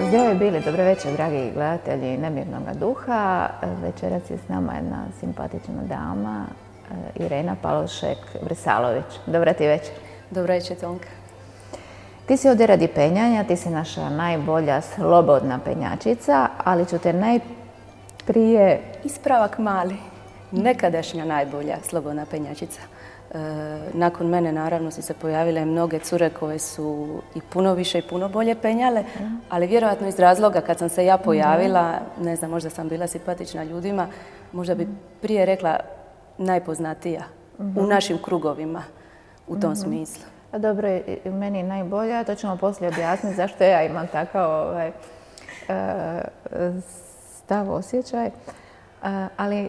Zdravo bili, dobro večer dragi gledatelji Nemirnog duha. Večeras je s nama jedna simpatična dama, eh, Irena Palošek Vrsalović. Dobra ti večer. Dobro večer, Tonka. Ti si ovdje radi penjanja, ti si naša najbolja slobodna penjačica, ali ću te najprije... Ispravak mali. Nekadašnja najbolja slobodna penjačica. E, nakon mene naravno su se pojavile mnoge cure koje su i puno više i puno bolje penjale, ali vjerojatno iz razloga kad sam se ja pojavila, ne znam, možda sam bila simpatična ljudima, možda bi prije rekla najpoznatija u našim krugovima u tom smislu. A dobro, je meni najbolja, to ćemo poslije objasniti zašto ja imam takav ovaj, e, stav, osjećaj. E, ali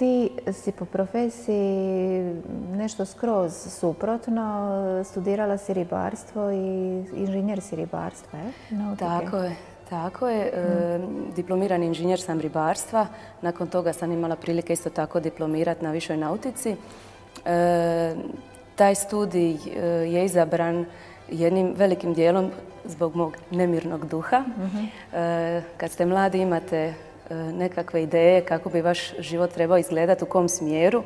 ti si po profesiji nešto skroz suprotno, studirala si ribarstvo i inženjer si ribarstva, je? Tako je. Tako je, e, diplomirani inženjer sam ribarstva, nakon toga sam imala prilike isto tako diplomirati na višoj nautici. Taj studij e, je izabran jednim velikim dijelom zbog mog nemirnog duha. E, kad ste mladi imate e, nekakve ideje kako bi vaš život trebao izgledati, u kom smjeru.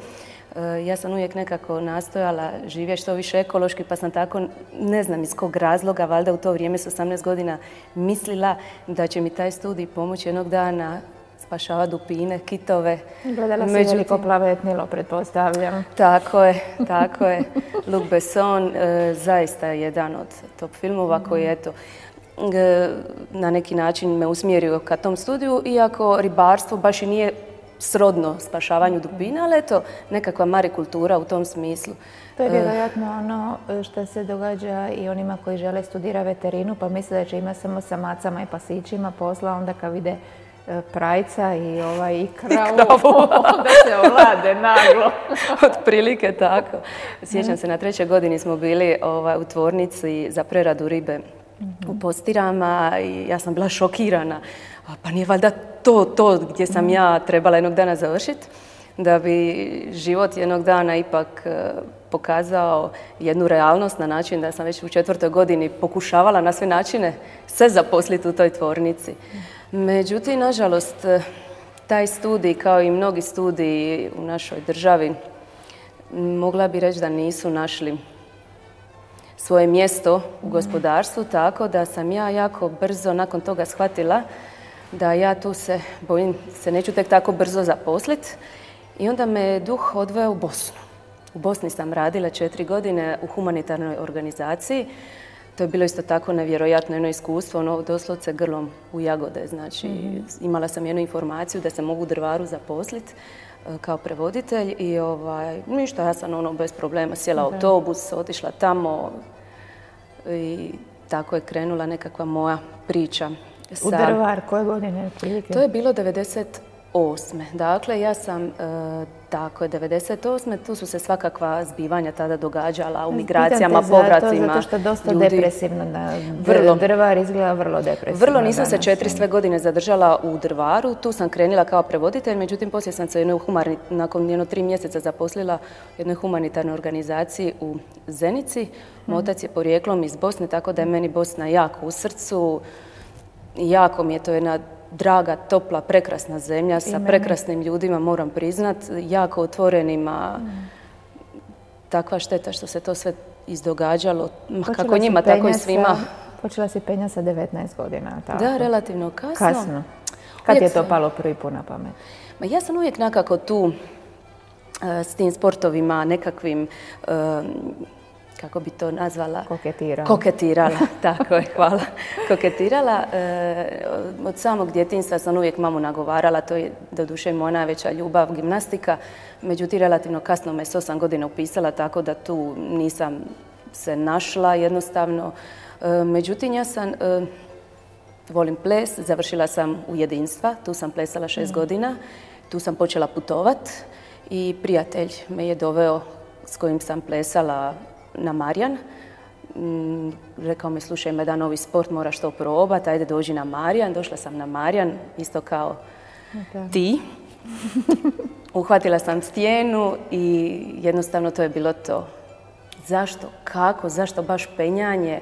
Ja sam uvijek nekako nastojala živjeti što više ekološki, pa sam tako, ne znam iz kog razloga, valjda u to vrijeme s 18 godina mislila da će mi taj studij pomoći jednog dana spašava dupine, kitove. Gledala si veliko plavetnilo, pretpostavljam. Tako je, tako je. Luc Besson, e, zaista je jedan od top filmova koji, eto, na neki način me usmjerio ka tom studiju, iako ribarstvo baš i nije srodno spašavanju dupina, ali eto, nekakva marikultura u tom smislu. To je vjerojatno ono što se događa i onima koji žele studirati veterinu, pa misle da će imati samo sa macama i pasićima posla, onda kad vide prajca i ovaj i kravu, onda se ovlade naglo. prilike tako. Sjećam se, na trećoj godini smo bili ovaj, u tvornici za preradu ribe u postirama i ja sam bila šokirana. Pa nije valjda to, to gdje sam ja trebala jednog dana završiti da bi život jednog dana ipak e, pokazao jednu realnost na način da sam već u četvrtoj godini pokušavala na sve načine se zaposliti u toj tvornici. Međutim, nažalost, taj studij, kao i mnogi studiji u našoj državi, mogla bi reći da nisu našli svoje mjesto u gospodarstvu, tako da sam ja jako brzo nakon toga shvatila da ja tu se bojim, se neću tek tako brzo zaposliti. I onda me duh odveo u Bosnu. U Bosni sam radila četiri godine u humanitarnoj organizaciji to je bilo isto tako nevjerojatno jedno iskustvo, ono doslovce grlom u jagode. Znači, mhm. imala sam jednu informaciju da se mogu drvaru zaposliti e, kao prevoditelj i ovaj, ništa, ja sam ono bez problema sjela autobus, otišla tamo i tako je krenula nekakva moja priča. U drvar, koje godine? To je bilo 90 osme. Dakle, ja sam, e, tako je, 98. Tu su se svakakva zbivanja tada događala u migracijama, povratima. Zato što je dosta depresivno. Da, vrlo. Drvar izgleda vrlo depresivno. Vrlo nisam se četiri sve godine zadržala u drvaru. Tu sam krenila kao prevoditelj, međutim poslije sam se jednoj nakon jedno tri mjeseca zaposlila u jednoj humanitarnoj organizaciji u Zenici. Moj otac je porijeklom iz Bosne, tako da je meni Bosna jako u srcu. Jako mi je to jedna draga, topla, prekrasna zemlja sa prekrasnim ljudima, moram priznat, jako otvorenima. Takva šteta što se to sve izdogađalo, kako njima, tako i svima. počela si penja sa 19 godina, tako? Da, relativno kasno. Kasno. Kad je to palo prvi put na pamet? Ma ja sam uvijek nekako tu eh, s tim sportovima, nekakvim eh, kako bi to nazvala? Koketirala. Koketirala, tako je, hvala. Koketirala. E, od samog djetinstva sam uvijek mamu nagovarala, to je doduše moja najveća ljubav, gimnastika. Međutim, relativno kasno me s osam godina upisala, tako da tu nisam se našla jednostavno. E, međutim, ja sam, e, volim ples, završila sam u jedinstva, tu sam plesala šest mm. godina, tu sam počela putovat i prijatelj me je doveo s kojim sam plesala na Marjan. Mm, rekao mi, slušaj, ima da novi sport, moraš to probati, ajde dođi na Marjan. Došla sam na Marjan, isto kao ti. Uhvatila sam stijenu i jednostavno to je bilo to. Zašto? Kako? Zašto baš penjanje?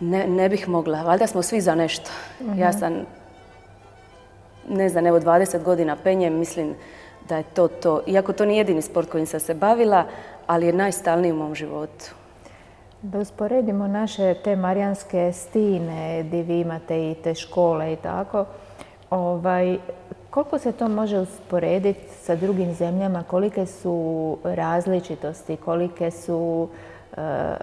Ne, ne bih mogla. Valjda smo svi za nešto. Ja sam, ne znam, evo 20 godina penjem, mislim da je to to. Iako to nije jedini sport kojim sam se bavila, ali je najstalniji u mom životu. Da usporedimo naše te marijanske stine, gdje vi imate i te škole i tako, ovaj, koliko se to može usporediti sa drugim zemljama, kolike su različitosti, kolike su, e, e,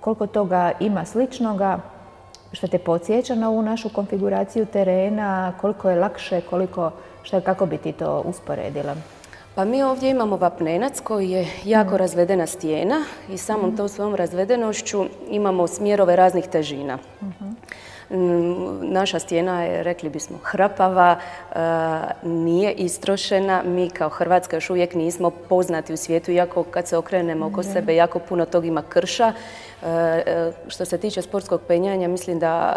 koliko toga ima sličnoga, što te podsjeća na ovu našu konfiguraciju terena, koliko je lakše, koliko, što, kako bi ti to usporedila? Pa mi ovdje imamo vapnenac koji je jako razvedena stijena i samom tom svojom razvedenošću imamo smjerove raznih težina. Naša stijena je, rekli bismo, hrapava, e, nije istrošena. Mi kao Hrvatska još uvijek nismo poznati u svijetu, iako kad se okrenemo oko sebe, jako puno tog ima krša. E, e, što se tiče sportskog penjanja, mislim da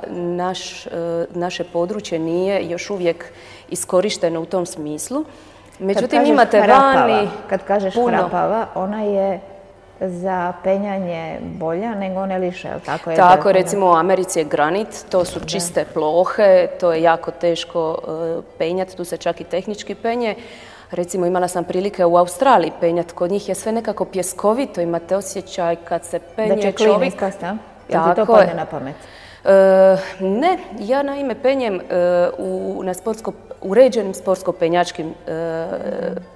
naše područje nije još uvijek iskorišteno u tom smislu. Međutim, imate vani Kad kažeš hrapava, ona je za penjanje bolja nego one liše, tako je? Tako, recimo u Americi je granit, to su čiste plohe, to je jako teško e, penjati, tu se čak i tehnički penje. Recimo imala sam prilike u Australiji penjati, kod njih je sve nekako pjeskovito, imate osjećaj kad se penje da će čovjek... Da to padne na pamet? E, ne, ja naime penjem e, u, na sportsko, uređenim sportsko-penjačkim e,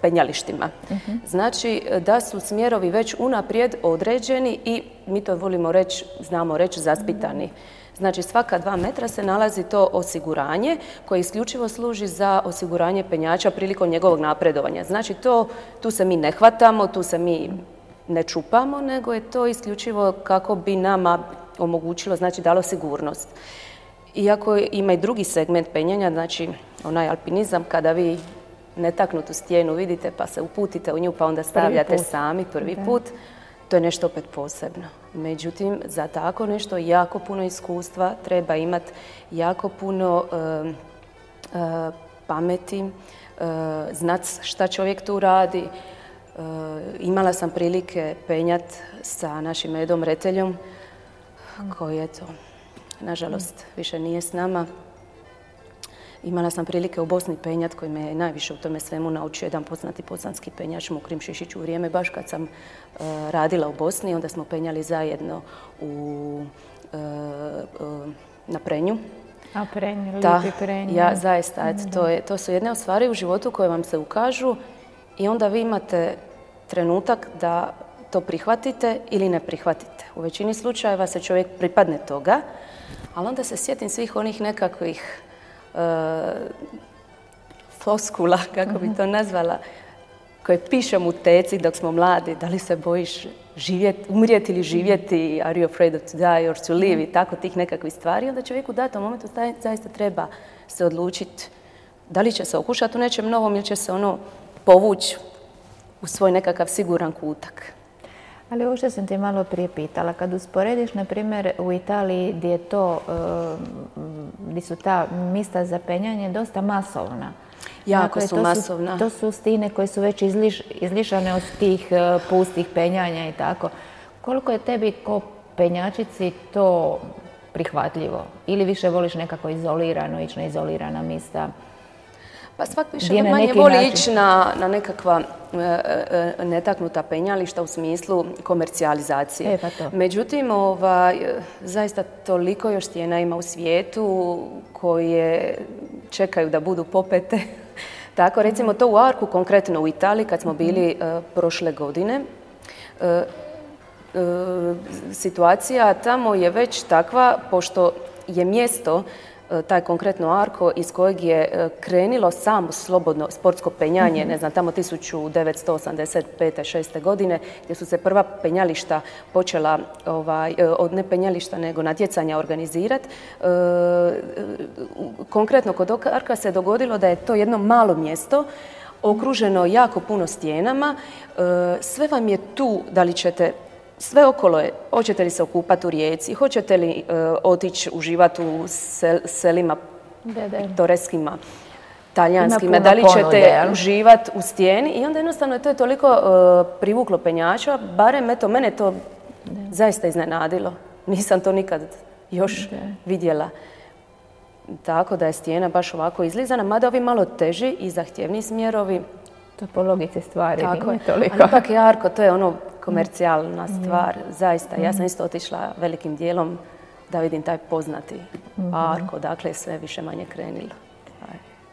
penjalištima. Mhm. Znači da su smjerovi već unaprijed određeni i mi to volimo reći, znamo reći, zaspitani. Znači svaka dva metra se nalazi to osiguranje koje isključivo služi za osiguranje penjača prilikom njegovog napredovanja. Znači to, tu se mi ne hvatamo, tu se mi ne čupamo, nego je to isključivo kako bi nama omogućilo, znači dalo sigurnost. Iako ima i drugi segment penjanja, znači onaj alpinizam, kada vi netaknutu stijenu vidite pa se uputite u nju pa onda stavljate sami prvi put, to je nešto opet posebno. Međutim, za tako nešto jako puno iskustva treba imati jako puno pameti, znat šta čovjek tu radi. imala sam prilike penjat sa našim Edom Reteljom, koji je to, nažalost, više nije s nama. Imala sam prilike u Bosni penjat koji me je najviše u tome svemu naučio jedan poznati bosanski penjač Mukrim Šišić u vrijeme baš kad sam e, radila u Bosni. Onda smo penjali zajedno u, e, na Prenju. A Prenju, lijepi Prenju. Ja, zaista, to, je, to su jedne od stvari u životu koje vam se ukažu i onda vi imate trenutak da to prihvatite ili ne prihvatite. U većini slučajeva se čovjek pripadne toga, ali onda se sjetim svih onih nekakvih floskula, kako bi to nazvala, koje pišem u teci dok smo mladi, da li se bojiš živjeti, umrijeti ili živjeti, are you afraid of to die or to live i tako tih nekakvih stvari, onda čovjek u datom momentu zaista treba se odlučiti da li će se okušati u nečem novom ili će se ono povući u svoj nekakav siguran kutak. Ali ovo što sam ti malo prije pitala, kad usporediš, na primjer, u Italiji gdje je to, gdje su ta mista za penjanje dosta masovna. Jako su masovna. to su stine koje su već izlišane od tih e, pustih penjanja i tako. Koliko je tebi ko penjačici to prihvatljivo? Ili više voliš nekako izolirano, ići na izolirana mista? Pa svak više manje voli ići na, na nekakva e, e, netaknuta penjališta u smislu komercijalizacije. E, pa Međutim, ovaj, zaista toliko još stijena ima u svijetu koje čekaju da budu popete. Tako, recimo to u Arku, konkretno u Italiji, kad smo bili mhm. prošle godine, situacija tamo je već takva, pošto je mjesto E, taj konkretno Arko iz kojeg je e, krenilo samo slobodno sportsko penjanje, mhm. ne znam, tamo 1985. 6. godine, gdje su se prva penjališta počela, ovaj, e, od ne penjališta, nego natjecanja organizirati. Konkretno kod Arka se dogodilo da je to jedno malo mjesto, okruženo jako puno stijenama. Sve vam je tu, da li ćete sve okolo je, hoćete li se okupati u rijeci, hoćete li uh, otići uživati u selima piktoreskima, talijanskima, da li ćete uživati u stijeni i onda jednostavno to je toliko uh, privuklo penjača, barem eto mene to zaista iznenadilo. Nisam to nikad još vidjela. Tako da je stijena baš ovako izlizana, mada ovi malo teži i zahtjevni smjerovi. To po logici stvari Tako nije toliko. Ali ipak je Arko, to je ono komercijalna stvar, zaista. Ja sam isto otišla velikim dijelom da vidim taj poznati Arko, dakle sve više manje krenilo.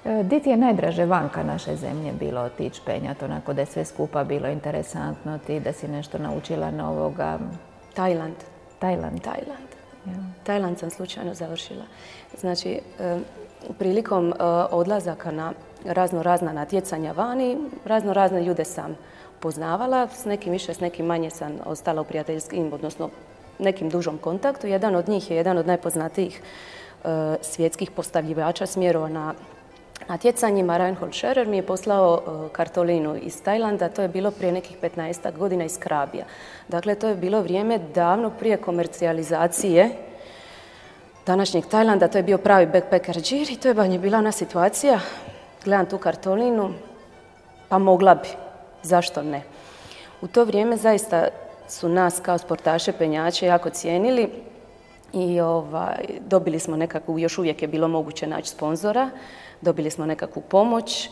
E, Di ti je najdraže vanka naše zemlje bilo otići penjat, onako da je sve skupa bilo interesantno, ti da si nešto naučila novoga? Tajland. Tajland. Tajland. Tajland sam slučajno završila. Znači, e, prilikom e, odlazaka na razno razna natjecanja vani, razno razne ljude sam poznavala, s nekim više, s nekim manje sam ostala u prijateljskim, odnosno nekim dužom kontaktu. Jedan od njih je jedan od najpoznatijih e, svjetskih postavljivača smjerova na natjecanjima. Reinhold Scherer mi je poslao kartolinu iz Tajlanda, to je bilo prije nekih 15 godina iz Krabija. Dakle, to je bilo vrijeme davno prije komercijalizacije današnjeg Tajlanda, to je bio pravi backpacker džir i to je bila ona situacija, gledam tu kartolinu, pa mogla bi, zašto ne. U to vrijeme zaista su nas kao sportaše penjače jako cijenili i ovaj, dobili smo nekakvu, još uvijek je bilo moguće naći sponzora, dobili smo nekakvu pomoć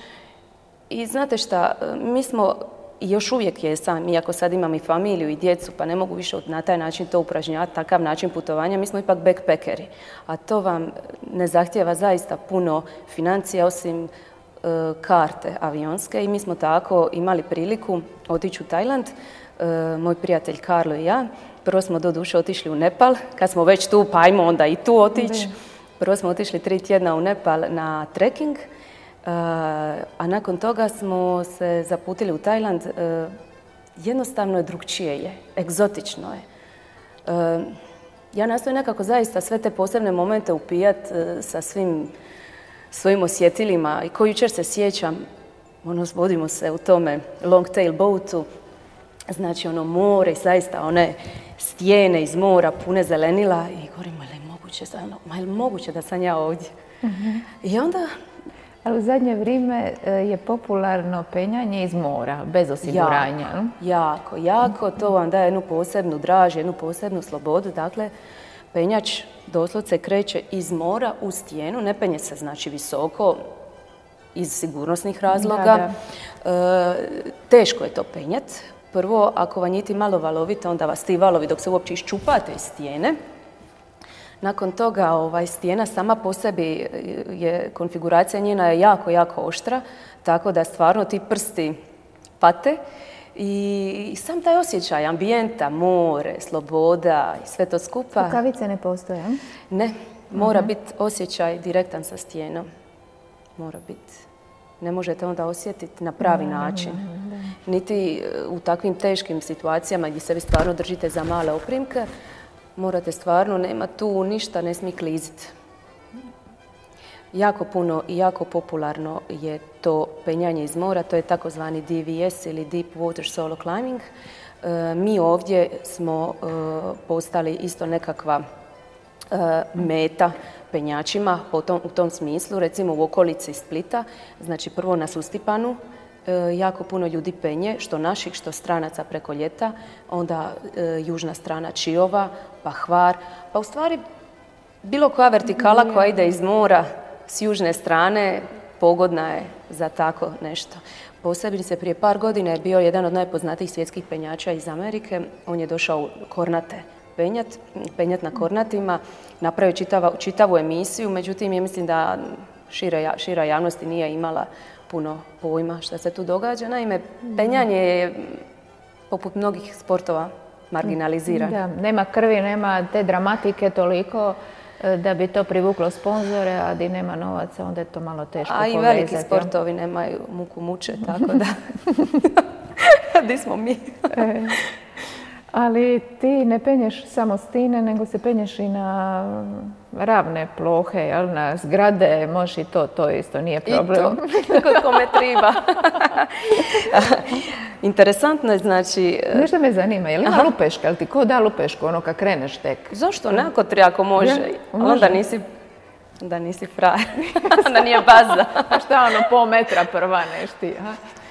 i znate šta, mi smo još uvijek jesam, iako sad imam i familiju i djecu, pa ne mogu više na taj način to upražnjavati, takav način putovanja, mi smo ipak backpackeri. A to vam ne zahtjeva zaista puno financija osim karte avionske i mi smo tako imali priliku otići u Tajland, e, moj prijatelj Karlo i ja. Prvo smo do duše otišli u Nepal, kad smo već tu pa ajmo onda i tu otići. Prvo smo otišli tri tjedna u Nepal na trekking, a nakon toga smo se zaputili u Tajland. E, jednostavno je drugčije je, egzotično je. E, ja nastojim nekako zaista sve te posebne momente upijat e, sa svim svojim osjetilima i koji jučer se sjećam, ono, vodimo se u tome long tail boatu, znači ono more i zaista one stijene iz mora pune zelenila i govorim, ma je moguće, ma je moguće da sam ja ovdje? Mhm. I onda ali u zadnje vrijeme e, je popularno penjanje iz mora, bez osiguranja. Jako, jako. To vam daje jednu posebnu draž, jednu posebnu slobodu. Dakle, penjač doslovce kreće iz mora u stijenu. Ne penje se znači visoko iz sigurnosnih razloga. E, teško je to penjat. Prvo, ako vam njiti malo valovite, onda vas ti valovi dok se uopće iščupate iz stijene, nakon toga ovaj, stijena sama po sebi je, konfiguracija njena je jako, jako oštra, tako da stvarno ti prsti pate i, sam taj osjećaj ambijenta, more, sloboda i sve to skupa. Rukavice ne postoje? Ne, mora uh biti osjećaj direktan sa stijenom. Mora biti. Ne možete onda osjetiti na pravi način. Niti e, u takvim teškim situacijama gdje se vi stvarno držite za male oprimke, morate stvarno, nema tu ništa, ne smije kliziti. Jako puno i jako popularno je to penjanje iz mora, to je takozvani DVS ili Deep Water Solo Climbing. E, mi ovdje smo e, postali isto nekakva e, meta penjačima u tom smislu, recimo u okolici Splita, znači prvo na Sustipanu, jako puno ljudi penje, što naših, što stranaca preko ljeta, onda južna strana Čiova, pa Hvar, pa u stvari bilo koja vertikala koja ide iz mora s južne strane pogodna je za tako nešto. se prije par godina je bio jedan od najpoznatijih svjetskih penjača iz Amerike. On je došao u Kornate penjat, penjat na Kornatima, napravio čitavu emisiju, međutim, ja mislim da šira, šira javnosti nije imala puno pojma što se tu događa. Naime, penjanje je poput mnogih sportova marginaliziran. Da, nema krvi, nema te dramatike toliko da bi to privuklo sponzore, a di nema novaca, onda je to malo teško A i veliki sportovi nemaju muku muče, tako da... di smo mi? E. Ali ti ne penješ samo stine, nego se penješ i na ravne plohe, jel, na zgrade, možeš i to, to isto nije problem. I to, kod kome triba. Interesantno je, znači... E, Nešto me zanima, je li ima lupeška, jel ti ko da lupešku, ono kad kreneš tek? Zašto ne, ako tri, ako može. Onda nisi da nisi frajer, onda nije baza. A šta ono, pol metra prva nešti,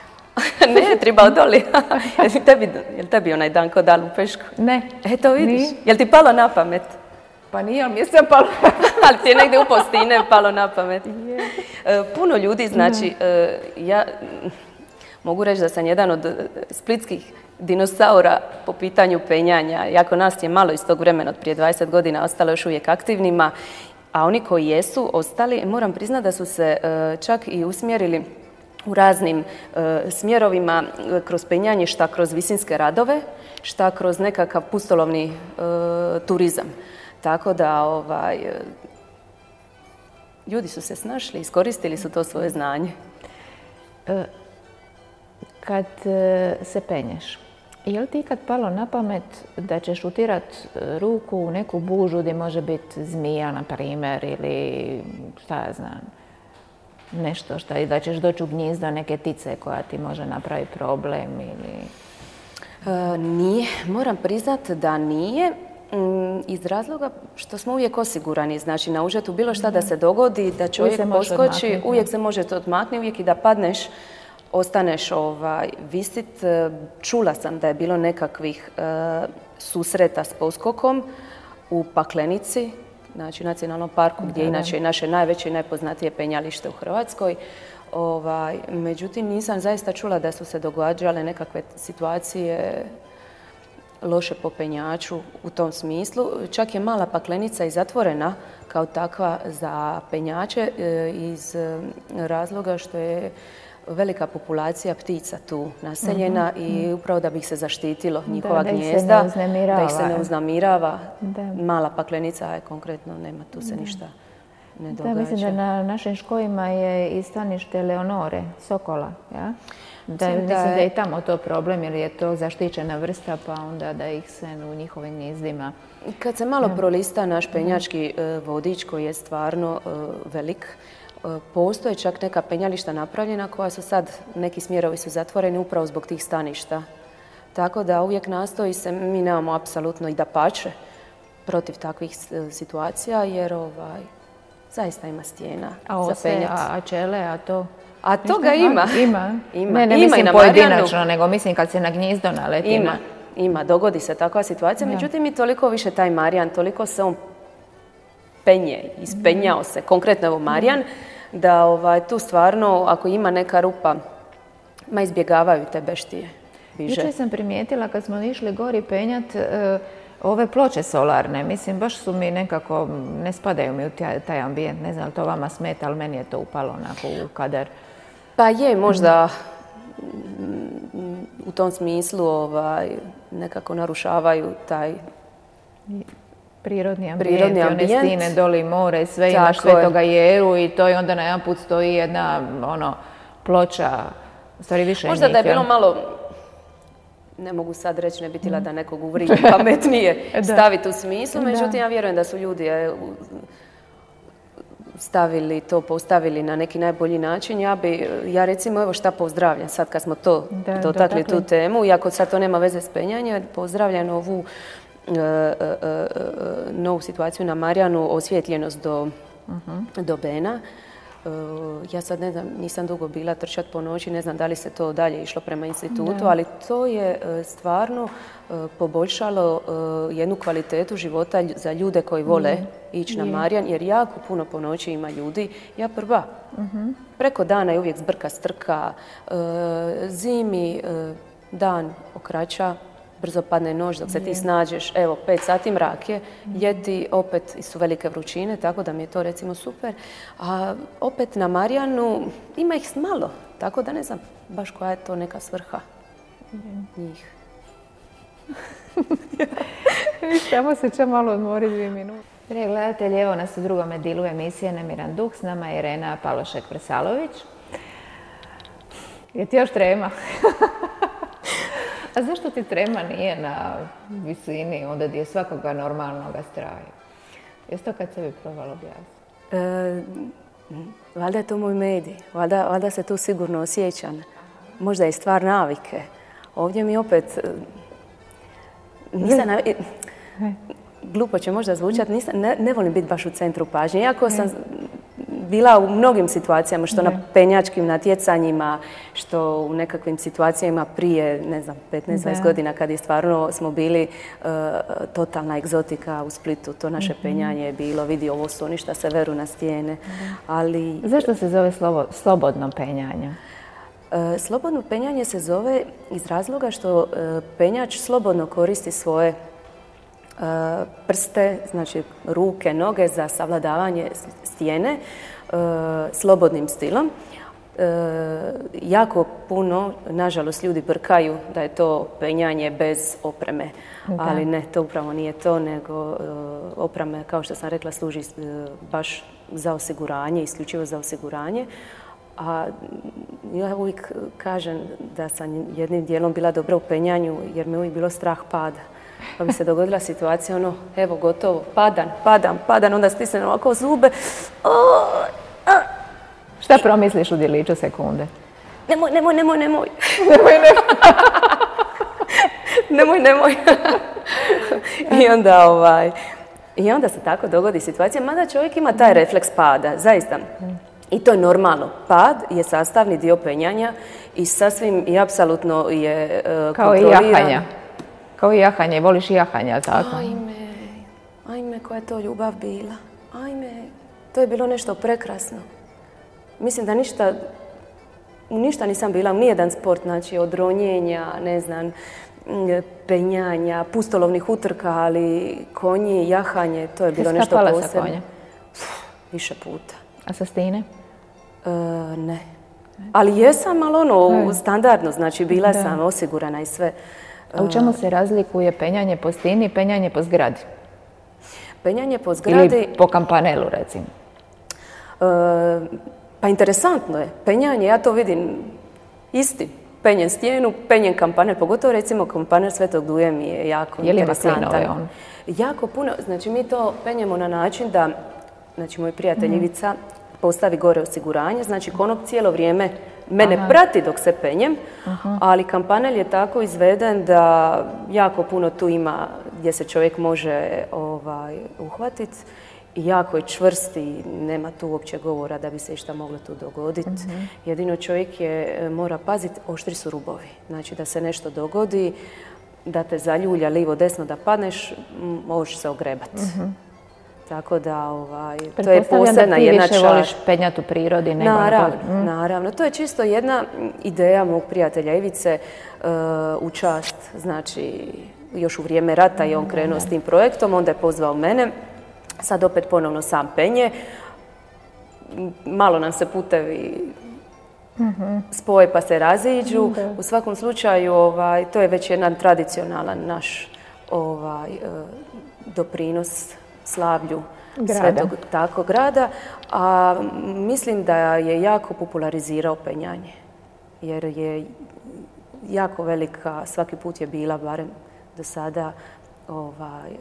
ne, treba odoli. jel, tebi, jel tebi onaj dan ko da lupeško? Ne. Eto vidiš, jel ti palo na pamet? Pa nije, ali mi je sve palo ali ti je negdje u postine palo na pamet. E, puno ljudi, znači, e, ja mogu reći da sam jedan od splitskih dinosaura po pitanju penjanja. Jako nas je malo iz tog vremena od prije 20 godina ostalo još uvijek aktivnima, a oni koji jesu ostali, moram priznati da su se čak i usmjerili u raznim smjerovima kroz penjanje, šta kroz visinske radove, šta kroz nekakav pustolovni turizam. Tako da ovaj, ljudi su se snašli, iskoristili su to svoje znanje. E, kad e, se penješ, je li ti ikad palo na pamet da ćeš utirat e, ruku u neku bužu gdje može biti zmija, na primjer, ili šta ja znam, nešto što i da ćeš doći u gnjizdo neke tice koja ti može napraviti problem ili... nije, moram priznati da nije. Mm, iz razloga što smo uvijek osigurani, znači na užetu bilo šta da se dogodi, da čovjek poskoči, uvijek se može to odmaknuti, uvijek i da padneš, ostaneš ovaj, visit. E, čula sam da je bilo nekakvih e, susreta s poskokom u Paklenici, znači nacionalnom parku gdje je inače naše najveće i najpoznatije penjalište u Hrvatskoj. Ovaj, međutim, nisam zaista čula da su se događale nekakve situacije loše po penjaču u tom smislu. Čak je mala paklenica i zatvorena kao takva za penjače e, iz e, razloga što je velika populacija ptica tu naseljena mhm, i mhm. upravo da bi ih se zaštitilo njihova gnjezda, da ih se ne uznamirava. Mala paklenica je konkretno, nema tu se ništa ne događa. Da, mislim da na našim škojima je i stanište Leonore, sokola. Ja? Da, mislim da je i tamo to problem jer je to zaštićena vrsta pa onda da ih se u njihovim gnizdima... Kad se malo prolista naš penjački e, vodič koji je stvarno e, velik, postoje čak neka penjališta napravljena koja su sad, neki smjerovi su zatvoreni upravo zbog tih staništa. Tako da uvijek nastoji se, mi nemamo apsolutno i da pače protiv takvih situacija jer ovaj, zaista ima stijena a za penjati. A, a čele, a to? A toga ima. Ima. ima. Ne, ne ima mislim pojedinačno, nego mislim kad se na gnjizdo naleti. Ima, ima. Dogodi se takva situacija. Međutim, i toliko više taj Marijan, toliko se on penje, ispenjao se, konkretno evo Marijan, da ovaj, tu stvarno, ako ima neka rupa, ma izbjegavaju te beštije. Jučer sam primijetila kad smo išli gori penjat, e, ove ploče solarne, mislim, baš su mi nekako, ne spadaju mi u taj, ambijent, ne znam li to vama smeta, ali meni je to upalo onako u kadar. Pa je, možda u tom smislu ovaj, nekako narušavaju taj prirodni ambijent, prirodni ambijent. one stine, doli more, sve imaš svetoga jeru i to i onda na jedan put stoji jedna ono, ploča, stvari više Možda da je bilo malo ne mogu sad reći, ne bi tila da nekog uvri pametnije staviti u smislu, međutim ja vjerujem da su ljudi e, stavili to, postavili na neki najbolji način. Ja bi, ja recimo evo šta pozdravljam sad kad smo to dotakli tu temu, iako sad to nema veze s penjanjem, pozdravljam ovu novu situaciju na Marijanu, osvjetljenost do, uh do Bena. Ja sad ne znam, nisam dugo bila trčat po noći, ne znam da li se to dalje išlo prema institutu, ali to je e, stvarno e, poboljšalo e, jednu kvalitetu života za ljude koji vole ići na Marijan, jer jako puno po noći ima ljudi. Ja prva. Mhm. Preko dana je uvijek zbrka strka, zimi dan okraća, brzo padne noć dok se ti snađeš, evo, pet sati mrak je, ljeti opet su velike vrućine, tako da mi je to recimo super. A opet na Marijanu ima ih malo, tako da ne znam baš koja je to neka svrha njih. Samo se će malo odmoriti dvije minute. Dragi gledatelji, evo nas u drugom dilu emisije Nemiran Duh. S nama je Irena Palošek-Presalović. Je ti još trema? A zašto ti trema nije na visini, onda gdje je svakoga normalnog straja? Jesi to kad sebi probalo objasniti? E, valjda je to moj medij. Valjda, se tu sigurno osjećam. Možda je stvar navike. Ovdje mi opet... E, nisam glupo će možda zvučati, ne, volim biti baš u centru pažnje. Iako sam bila u mnogim situacijama, što na penjačkim natjecanjima, što u nekakvim situacijama prije, ne znam, 15-20 godina kad je stvarno smo bili uh, totalna egzotika u Splitu. To naše mhm. penjanje je bilo, vidi ovo su oni šta se veru na stijene. Ali... Zašto se zove slovo, slobodno penjanje? Uh, slobodno penjanje se zove iz razloga što uh, penjač slobodno koristi svoje prste, znači ruke, noge za savladavanje stijene slobodnim stilom. E, jako puno, nažalost, ljudi brkaju da je to penjanje bez opreme. Ali ne, to upravo nije to, nego e, opreme, kao što sam rekla, služi baš za osiguranje, isključivo za osiguranje. A ja uvijek kažem da sam jednim dijelom bila dobra u penjanju jer me uvijek bilo strah pada. Pa mi se dogodila situacija, ono, evo, gotovo, padan, padan, padan, onda stisnem ovako zube. Šta promisliš u djeliću sekunde? Nemoj, nemoj, nemoj, nemoj. nemoj, nemoj. nemoj, nemoj. I onda, ovaj, i onda se tako dogodi situacija, mada čovjek ima taj refleks pada, zaista. I to je normalno. Pad je sastavni dio penjanja i sasvim i apsolutno je uh, Kao i jahanja. Kao i jahanje, voliš i jahanja, tako? Ajme, ajme, koja je to ljubav bila. Ajme, to je bilo nešto prekrasno. Mislim da ništa, ništa nisam bila, nijedan sport, znači od ronjenja, ne znam, penjanja, pustolovnih utrka, ali konji, jahanje, to je bilo nešto posebno. sa konja? Više puta. A sa stine? E, ne. Ali jesam, ali ono, standardno, znači bila sam osigurana i sve. A u čemu se razlikuje penjanje po stini i penjanje po zgradi? Penjanje po zgradi... Ili po kampanelu, recimo. E, pa interesantno je. Penjanje, ja to vidim isti. Penjem stijenu, penjem kampanel, pogotovo recimo kampanel Svetog Duje mi je jako je li interesantan. on? Jako puno, znači mi to penjemo na način da, znači moj prijatelj mhm. Ivica postavi gore osiguranje, znači konop cijelo vrijeme mene prati dok se penjem, ali kampanel je tako izveden da jako puno tu ima gdje se čovjek može ovaj, uhvatiti. Jako je čvrst i nema tu uopće govora da bi se išta moglo tu dogoditi. Mhm. Jedino čovjek je, mora paziti, oštri su rubovi. Znači da se nešto dogodi, da te zaljulja livo desno da padneš, možeš se ogrebati. Mhm. Tako da, ovaj, to je posebna jedna čast. voliš penjati u prirodi nego naravno, mm. naravno. To je čisto jedna ideja mog prijatelja Ivice uh, u čast, znači još u vrijeme rata je on krenuo s tim projektom, onda je pozvao mene. Sad opet ponovno sam penje. Malo nam se putevi mhm. spoje pa se raziđu. U svakom slučaju ovaj, to je već jedan tradicionalan naš ovaj, uh, doprinos slavlju svetog tako grada, a mislim da je jako popularizirao penjanje, jer je jako velika, svaki put je bila, barem do sada, ovaj, e,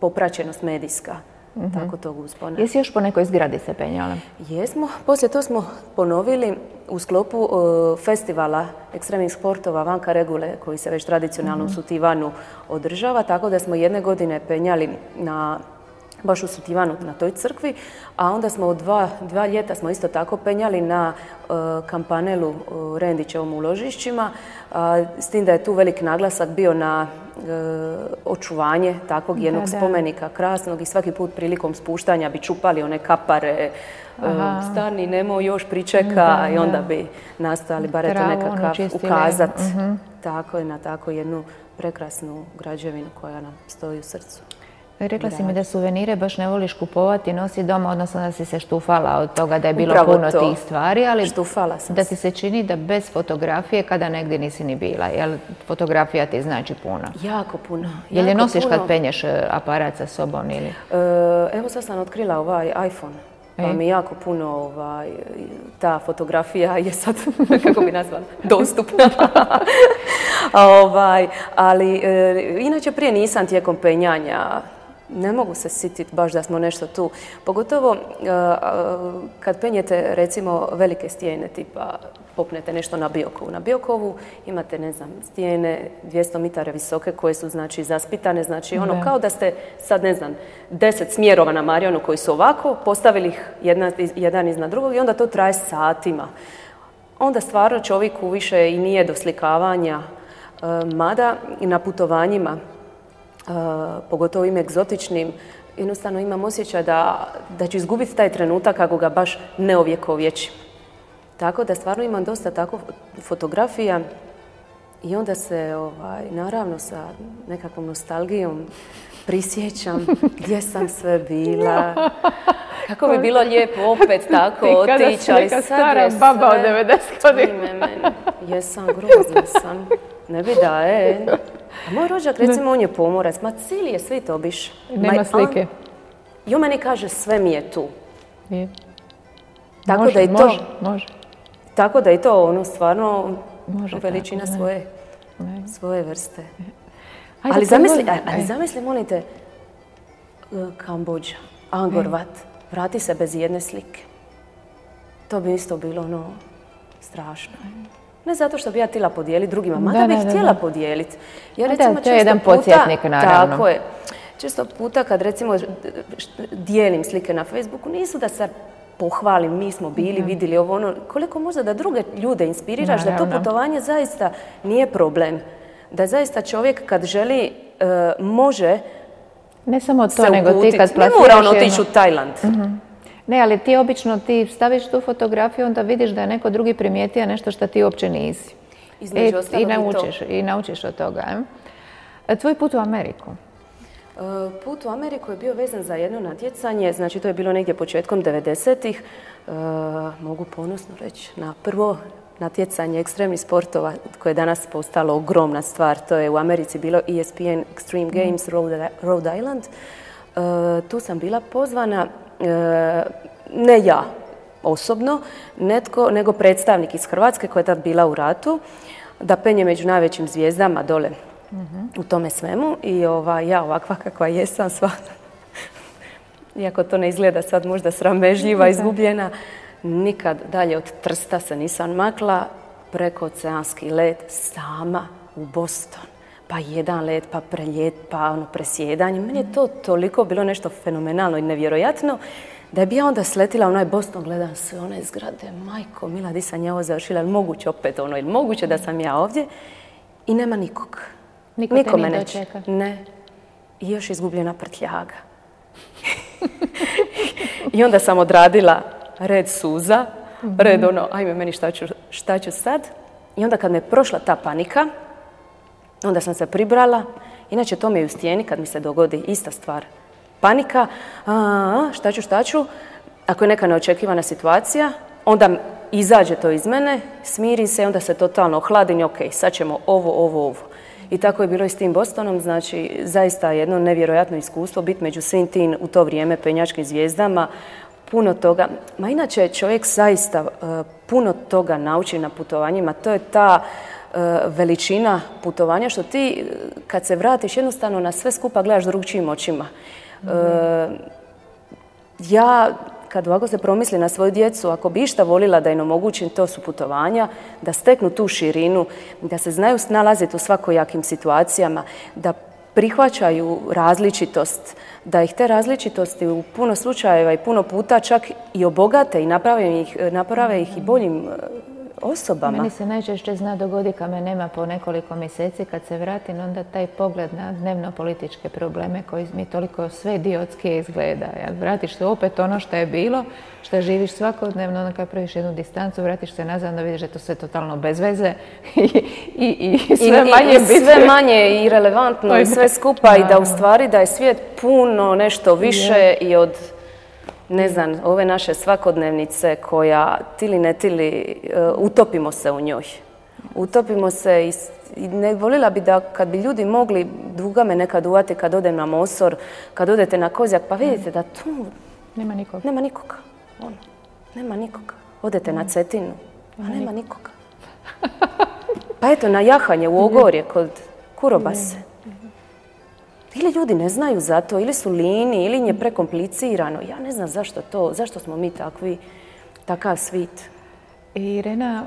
popraćenost medijska. Mhm. Tako tog uspona. Jesi još po nekoj zgradi se penjala? Jesmo. Poslije to smo ponovili u sklopu e, festivala ekstremnih sportova Vanka Regule koji se već tradicionalno u mhm. Sutivanu održava. Tako da smo jedne godine penjali na baš u Sutivanu na toj crkvi, a onda smo u dva, dva ljeta smo isto tako penjali na e, kampanelu uh, Rendićevom u Ložišćima, s tim da je tu velik naglasak bio na e, očuvanje takvog jednog spomenika krasnog i svaki put prilikom spuštanja bi čupali one kapare, stani nemo još pričeka i onda bi nastali bar eto nekakav ukazat mhm. tako je na tako jednu prekrasnu građevinu koja nam stoji u srcu. Rekla si mi da suvenire baš ne voliš kupovati, nosi doma, odnosno da si se štufala od toga da je bilo puno tih stvari, ali štufala sam da ti se čini da bez fotografije kada negdje nisi ni bila, jel fotografija ti znači puno? Jako puno. Jel je nosiš kad penješ e, aparat sa sobom ili? E, evo sad sam otkrila ovaj iPhone. Pa e? mi jako puno ovaj, ta fotografija je sad, kako bi nazvala, dostupna. ovaj, ali inače prije nisam tijekom penjanja ne mogu se sititi baš da smo nešto tu. Pogotovo kad penjete recimo velike stijene tipa popnete nešto na Biokovu. Na Biokovu imate, ne znam, stijene 200 mitara visoke koje su, znači, zaspitane. Znači, ono, kao da ste sad, ne znam, deset smjerova na Marijanu koji su ovako, postavili ih jedna, jedan iznad drugog i onda to traje satima. Onda stvarno čovjeku više i nije do slikavanja, e, mada i na putovanjima, e, pogotovo ovim egzotičnim, jednostavno imam osjećaj da, da ću izgubiti taj trenutak ako ga baš ne ovjekovječim. Tako da stvarno imam dosta tako fotografija i onda se ovaj, naravno sa nekakvom nostalgijom prisjećam gdje sam sve bila. Kako bi bilo lijepo opet tako otići, ali sad stara baba od 90 godina. Jesam, grozna sam. Ne bi da, e. A moj rođak, recimo, on je pomorac. Ma cijeli je svi to biš. Nema slike. I on meni kaže, sve mi je tu. Je. Tako može, da i to... Može, može. Tako da je to ono stvarno veličina svoje, svoje vrste. Ali, zamisli, ali zamisli, molite, e, Kambođa, Angor Wat, vrati se bez jedne slike. To bi isto bilo ono strašno. Ne zato što bi ja htjela podijeliti drugima, mada bih htjela podijeliti. Jer recimo, to je jedan podsjetnik, naravno. Tako je. Često puta kad recimo dijelim slike na Facebooku, nisu da se pohvalim, mi smo bili, mm vidjeli ovo ono, koliko možda da druge ljude inspiriraš da to putovanje zaista nije problem. Da zaista čovjek kad želi, e, može Ne samo to, nego ti kad Ne mora on otići u Tajland. Mhm. Ne, ali ti obično ti staviš tu fotografiju, onda vidiš da je neko drugi primijetio nešto što ti uopće nisi. E, i, naučiš, I naučiš od toga. E, tvoj put u Ameriku? Put u Ameriku je bio vezan za jedno natjecanje, znači to je bilo negdje početkom 90-ih. E, mogu ponosno reći na prvo natjecanje ekstremnih sportova koje je danas postalo ogromna stvar. To je u Americi bilo ESPN Extreme mhm. Games Rhode Island. E, tu sam bila pozvana, e, ne ja osobno, netko, nego predstavnik iz Hrvatske koja je tad bila u ratu, da penje među najvećim zvijezdama dole u tome svemu i ova, ja ovakva kakva jesam sva, iako to ne izgleda sad možda sramežljiva, izgubljena, nikad dalje od Trsta se nisam makla, preko oceanski let sama u Boston. Pa jedan let, pa preljet, pa ono presjedanje. Meni je to toliko bilo nešto fenomenalno i nevjerojatno da bi ja onda sletila u onaj Boston, gledam sve one zgrade, majko, mila, di sam ja ovo završila, ili moguće opet ono, ili moguće da sam ja ovdje i nema nikog. Niko Niko me neće. Ne. I još izgubljena prtljaga. I onda sam odradila red suza, red ono, ajme meni šta ću, šta ću sad. I onda kad me prošla ta panika, onda sam se pribrala. Inače, to mi je u stijeni kad mi se dogodi ista stvar. Panika, a, šta ću, šta ću. Ako je neka neočekivana situacija, onda izađe to iz mene, smiri se, onda se totalno ohladim i ok, sad ćemo ovo, ovo, ovo. I tako je bilo i s tim Bostonom, znači zaista jedno nevjerojatno iskustvo biti među svim tim u to vrijeme penjačkim zvijezdama, puno toga. Ma inače čovjek zaista e, puno toga nauči na putovanjima, to je ta e, veličina putovanja što ti e, kad se vratiš jednostavno na sve skupa gledaš drugčijim očima. Ja kad ovako se promisli na svoju djecu, ako bi išta volila da im omogućim, to su putovanja, da steknu tu širinu, da se znaju snalaziti u svakojakim situacijama, da prihvaćaju različitost, da ih te različitosti u puno slučajeva i puno puta čak i obogate i naprave ih, naprave ih i boljim osobama. Meni se najčešće zna dogoditi kad me nema po nekoliko mjeseci, kad se vratim, onda taj pogled na dnevno političke probleme koji mi toliko sve idiotski izgleda. Ja, vratiš se opet ono što je bilo, što živiš svakodnevno, onda kad praviš jednu distancu, vratiš se nazad, onda vidiš da je to sve totalno bez veze i, i, sve manje i, sve manje i relevantno i sve skupa i da u stvari da je svijet puno nešto više i od ne znam, ove naše svakodnevnice koja tili ne tili, e, utopimo se u njoj. Utopimo se i ne volila bi da kad bi ljudi mogli, duga me nekad uvati kad odem na Mosor, kad odete na Kozjak, pa vidite da tu nema nikoga. Nema nikoga. Ono, nema nikoga. Odete na Cetinu, a nema nikoga. Pa eto, na jahanje u Ogorje kod Kurobase. Ili ljudi ne znaju za to, ili su lini, ili im je prekomplicirano. Ja ne znam zašto to, zašto smo mi takvi, takav svit. Irena,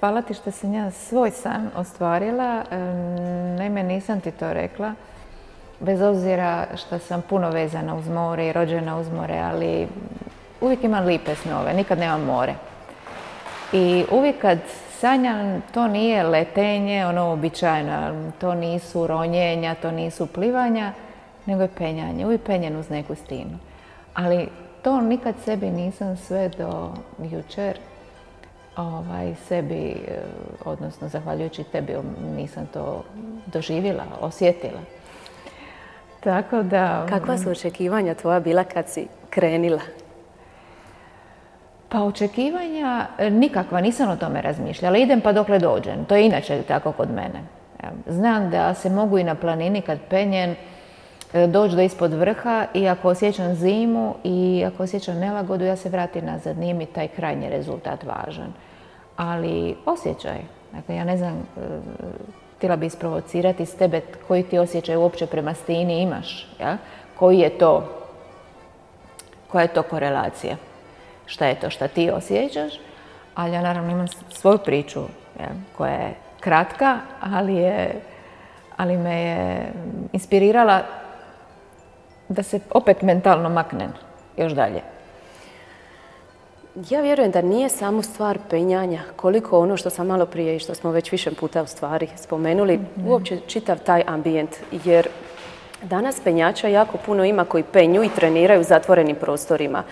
hvala ti što sam ja svoj san ostvarila. Naime, nisam ti to rekla. Bez obzira što sam puno vezana uz more i rođena uz more, ali uvijek imam lipe snove, nikad nemam more. I uvijek kad sanjam, to nije letenje, ono običajno, to nisu ronjenja, to nisu plivanja, nego je penjanje. Uvijek penjen uz neku stinu. Ali to nikad sebi nisam sve do jučer ovaj, sebi, eh, odnosno zahvaljujući tebi, nisam to doživjela, osjetila. Tako da... Kakva su očekivanja tvoja bila kad si krenila? Pa očekivanja e, nikakva, nisam o tome razmišljala. Idem pa dokle dođem. To je inače tako kod mene. Znam da se mogu i na planini kad penjem e, doći do ispod vrha i ako osjećam zimu i ako osjećam nelagodu, ja se vratim nazad. Nije mi taj krajnji rezultat važan. Ali osjećaj. Dakle, ja ne znam, e, htjela bi isprovocirati s tebe koji ti osjećaj uopće prema stini imaš. Ja? Koji je to, koja je to korelacija? Šta je to šta ti osjećaš, ali ja naravno imam svoju priču koja je kratka, ali, je, ali me je inspirirala da se opet mentalno maknem još dalje. Ja vjerujem da nije samo stvar penjanja, koliko ono što sam malo prije i što smo već više puta u stvari spomenuli, mhm. uopće čitav taj ambijent, jer danas penjača jako puno ima koji penju i treniraju u zatvorenim prostorima.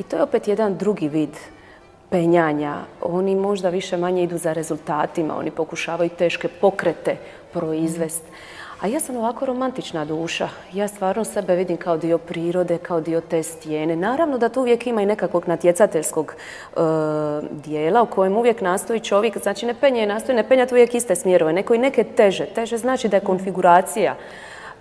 I to je opet jedan drugi vid penjanja. Oni možda više manje idu za rezultatima, oni pokušavaju teške pokrete proizvest. A ja sam ovako romantična duša. Ja stvarno sebe vidim kao dio prirode, kao dio te stijene. Naravno da tu uvijek ima i nekakvog natjecateljskog e, dijela u kojem uvijek nastoji čovjek, znači ne penje, nastoji ne penjati uvijek iste smjerove, neko i neke teže. Teže znači da je konfiguracija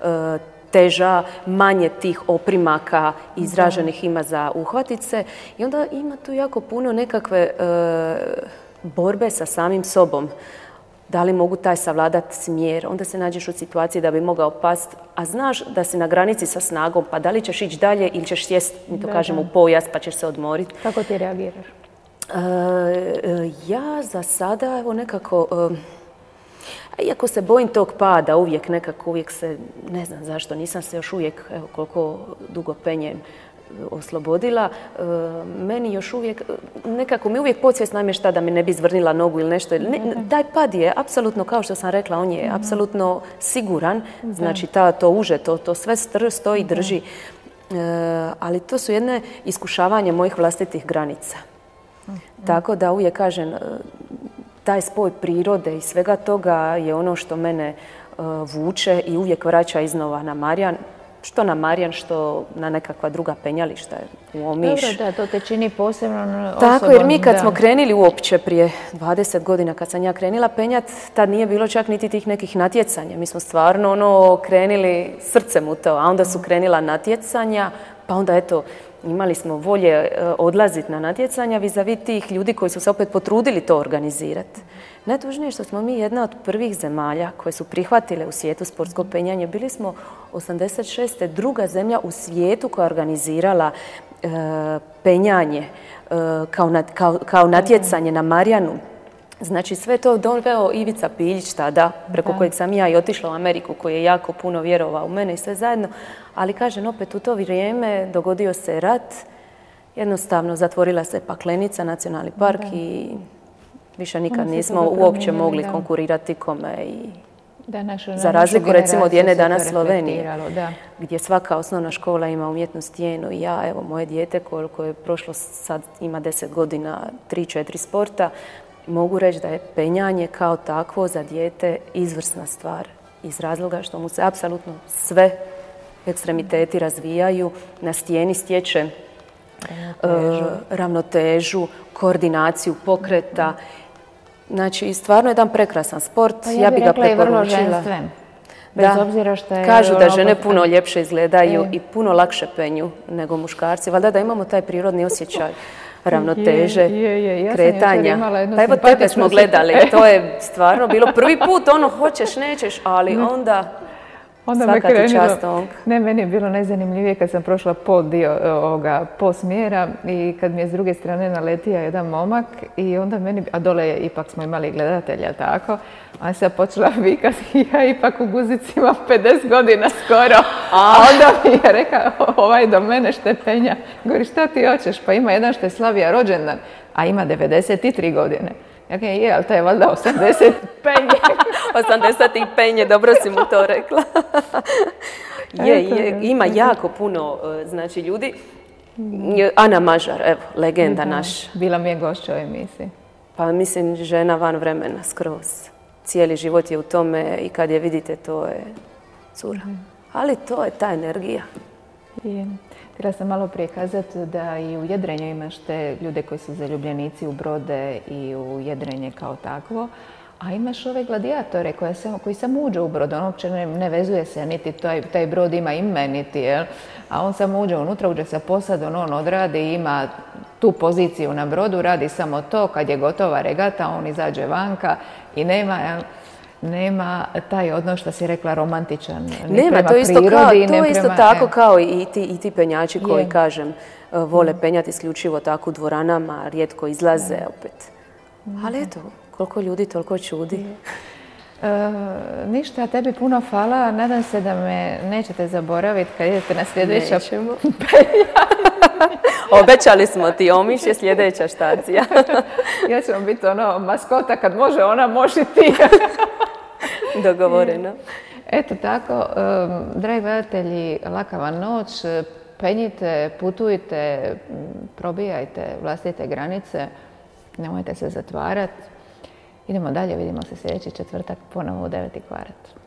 e, teža, manje tih oprimaka izraženih ima za uhvatice i onda ima tu jako puno nekakve e, borbe sa samim sobom. Da li mogu taj savladati smjer? Onda se nađeš u situaciji da bi mogao past, a znaš da si na granici sa snagom, pa da li ćeš ići dalje ili ćeš sjest, mi to kažemo, u pojas pa ćeš se odmoriti. Kako ti reagiraš? E, e, ja za sada, evo nekako, iako se bojim tog pada, uvijek nekako, uvijek se, ne znam zašto, nisam se još uvijek, evo koliko dugo penjem, oslobodila, e, meni još uvijek, nekako mi uvijek podsvijest namješta da mi ne bi zvrnila nogu ili nešto. taj pad je, apsolutno, kao što sam rekla, on je mhm. apsolutno siguran, znači ta, to uže, to, to sve stoji, drži. E, ali to su jedne iskušavanje mojih vlastitih granica. Mhm. Tako da uvijek kažem, taj spoj prirode i svega toga je ono što mene e, vuče i uvijek vraća iznova na Marijan. Što na Marijan, što na nekakva druga penjališta u Omiš. Dobro, da, to te čini posebno Tako, jer mi kad smo krenili uopće prije 20 godina, kad sam ja krenila penjat, tad nije bilo čak niti tih nekih natjecanja. Mi smo stvarno ono krenili srcem u to, a onda su krenila natjecanja, pa onda eto, imali smo volje e, odlaziti na natjecanja vizavi tih ljudi koji su se opet potrudili to organizirati. Najtužnije je što smo mi jedna od prvih zemalja koje su prihvatile u svijetu sportsko penjanje. Bili smo 86. druga zemlja u svijetu koja je organizirala e, penjanje e, kao, natjecanje na Marijanu. Znači sve to doveo Ivica Piljić tada, preko kojeg sam ja i otišla u Ameriku, koji je jako puno vjerovao u mene i sve zajedno. Ali kažem, opet u to vrijeme dogodio se rat, jednostavno zatvorila se paklenica, nacionalni park i više nikad nismo uopće mogli konkurirati kome i za razliku recimo od jedne danas Slovenije, gdje svaka osnovna škola ima umjetnost jenu i ja, evo moje dijete koliko je prošlo sad ima deset godina, tri, četiri sporta, mogu reći da je penjanje kao takvo za dijete izvrsna stvar iz razloga što mu se apsolutno sve ekstremiteti razvijaju, na stijeni stječe ravnotežu, e, koordinaciju pokreta. Znači, stvarno je jedan prekrasan sport. Pa ja, bih ga preporučila. Bez da. obzira što je... Kažu da žene puno ljepše izgledaju e. i puno lakše penju nego muškarci. Valjda da imamo taj prirodni osjećaj ravnoteže, kretanja. Pa evo tebe smo gledali, to je stvarno bilo prvi put, ono hoćeš, nećeš, ali onda Onda Svaka me ti krenulo, čast, Tonka. ne, meni je bilo najzanimljivije kad sam prošla po dio e, ovoga, po smjera i kad mi je s druge strane naletio jedan momak i onda meni, a dole je, ipak smo imali gledatelja, tako, a sam počela vikati i ja ipak u guzici imam 50 godina skoro. A onda mi je rekao, ovaj do mene štepenja. Govori, šta ti hoćeš? Pa ima jedan što je slavija rođendan, a ima 93 godine. Kažem, je, ali to je valjda 80 penje. 80 i penje, dobro si mu to rekla. je, je, ima jako puno e, znači, ljudi. Je Ana Mažar, evo, legenda Mhm. naš. Bila mi je gošća u emisiji. Pa mislim, žena van vremena, skroz. Cijeli život je u tome i kad je vidite, to je cura. Ali to je ta energija. I htjela sam malo prije kazati da i u jedrenju imaš te ljude koji su zaljubljenici u brode i u jedrenje kao takvo. A imaš ove gladiatore koje samo, koji samo uđe u brod, on uopće ne, ne vezuje se, niti taj, taj brod ima ime, niti, jel? A on samo uđe unutra, uđe sa posadom, on odradi, ima tu poziciju na brodu, radi samo to, kad je gotova regata, on izađe vanka i nema, jel? Nema taj odnos što si rekla romantičan. ni Nema, prema to je isto, kao, to je isto prema- tako kao i ti, i ti penjači koji, Je. kažem, e, vole penjati isključivo tako u dvoranama, rijetko izlaze opet. Ali eto, koliko ljudi, toliko čudi. E, ništa, tebi puno hvala. Nadam se da me nećete zaboraviti kad idete na sljedeća Nećemo. Obećali smo ti, Omiš je sljedeća štacija. Ja ću vam biti ono maskota kad može ona, može ti. Dogovoreno. Eto tako, em, dragi gledatelji, laka vam noć, penjite, putujte, probijajte vlastite granice, nemojte se zatvarati. Idemo dalje, vidimo se sljedeći četvrtak ponovo u 9. kvart.